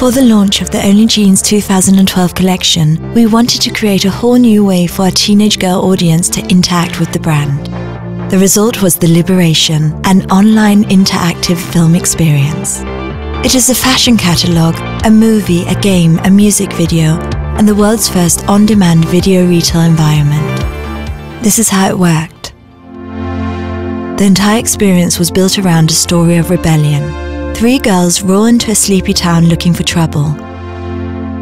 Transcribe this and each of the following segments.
For the launch of the Only Jeans 2012 collection, we wanted to create a whole new way for our teenage girl audience to interact with the brand. The result was The Liberation, an online interactive film experience. It is a fashion catalogue, a movie, a game, a music video, and the world's first on demand video retail environment. This is how it worked. The entire experience was built around a story of rebellion. Three girls roll into a sleepy town looking for trouble.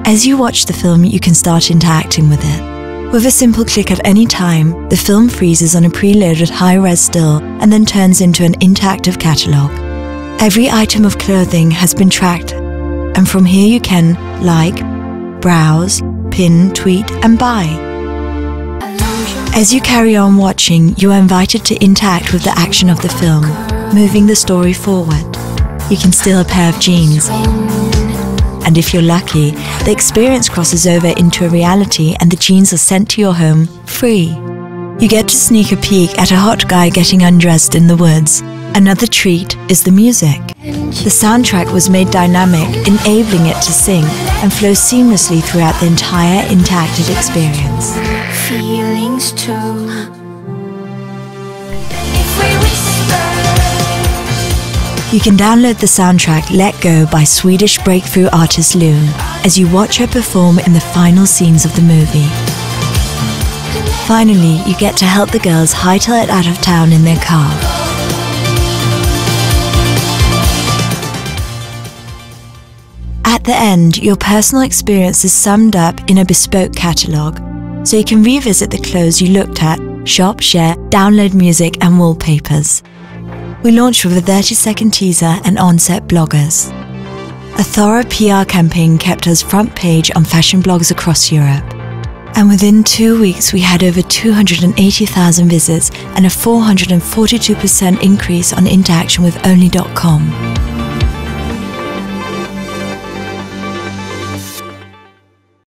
As you watch the film, you can start interacting with it. With a simple click at any time, the film freezes on a preloaded high res still and then turns into an interactive catalogue. Every item of clothing has been tracked, and from here you can like, browse, pin, tweet, and buy. As you carry on watching, you are invited to interact with the action of the film, moving the story forward. You can steal a pair of jeans. And if you're lucky, the experience crosses over into a reality and the jeans are sent to your home free. You get to sneak a peek at a hot guy getting undressed in the woods. Another treat is the music. The soundtrack was made dynamic, enabling it to sync and flow seamlessly throughout the entire interactive experience. You can download the soundtrack Let Go by Swedish breakthrough artist Loon as you watch her perform in the final scenes of the movie. Finally, you get to help the girls hightail it out of town in their car. At the end, your personal experience is summed up in a bespoke catalogue, so you can revisit the clothes you looked at, shop, share, download music, and wallpapers. We launched with a 30 second teaser and on-set bloggers. A thorough PR campaign kept us front page on fashion blogs across Europe. And within two weeks, we had over 280,000 visits and a 442% increase on interaction with Only.com.